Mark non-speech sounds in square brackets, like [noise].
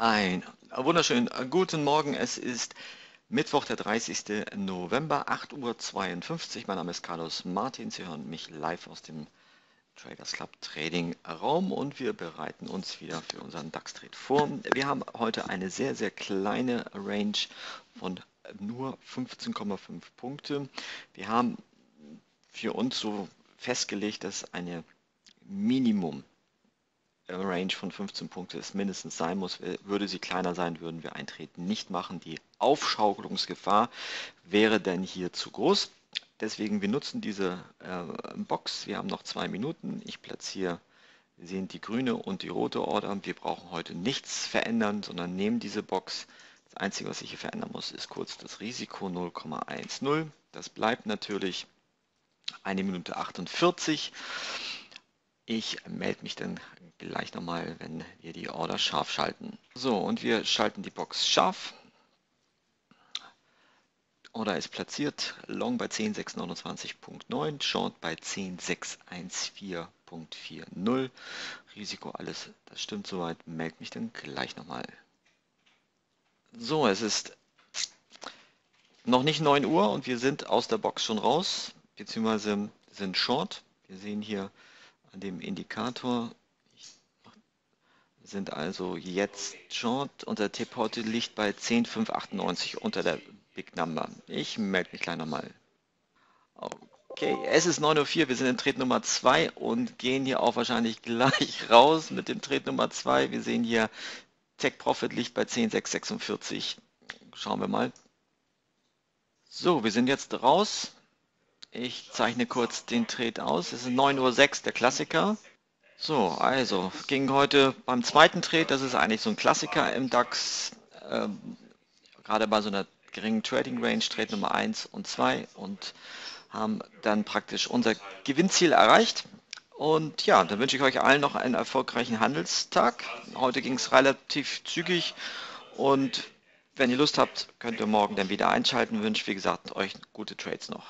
Ein wunderschönen guten Morgen. Es ist Mittwoch, der 30. November, 8.52 Uhr. Mein Name ist Carlos Martin. Sie hören mich live aus dem Traders Club Trading Raum und wir bereiten uns wieder für unseren DAX Trade vor. Wir haben heute eine sehr, sehr kleine Range von nur 15,5 Punkte. Wir haben für uns so festgelegt, dass eine Minimum Range von 15 Punkte es mindestens sein muss. Würde sie kleiner sein, würden wir Eintreten nicht machen. Die Aufschaukelungsgefahr wäre dann hier zu groß. Deswegen, wir nutzen diese äh, Box. Wir haben noch zwei Minuten. Ich platziere, wir sehen die grüne und die rote Order. Wir brauchen heute nichts verändern, sondern nehmen diese Box. Das Einzige, was ich hier verändern muss, ist kurz das Risiko 0,10. Das bleibt natürlich eine Minute 48. Ich melde mich dann gleich nochmal, wenn wir die Order scharf schalten. So, und wir schalten die Box scharf. Order ist platziert. Long bei 10.629.9, Short bei 10.614.40. Risiko alles, das stimmt soweit. Melde mich dann gleich nochmal. So, es ist noch nicht 9 Uhr und wir sind aus der Box schon raus, beziehungsweise sind Short. Wir sehen hier an dem Indikator sind also jetzt Short und der Tipp heute liegt bei 10,598 unter der Big Number. Ich melde mich gleich nochmal. Okay, es ist 9.04 Uhr, wir sind in Trade Nummer 2 und gehen hier auch wahrscheinlich [laughs] gleich raus mit dem Trade Nummer 2. Wir sehen hier, Tech Profit liegt bei 10,646. Schauen wir mal. So, wir sind jetzt raus. Ich zeichne kurz den Trade aus. Es ist 9.06 Uhr, der Klassiker. So, also ging heute beim zweiten Trade, das ist eigentlich so ein Klassiker im DAX, ähm, gerade bei so einer geringen Trading Range, Trade Nummer 1 und 2 und haben dann praktisch unser Gewinnziel erreicht. Und ja, dann wünsche ich euch allen noch einen erfolgreichen Handelstag. Heute ging es relativ zügig und wenn ihr Lust habt, könnt ihr morgen dann wieder einschalten. Wünsche, wie gesagt, euch gute Trades noch.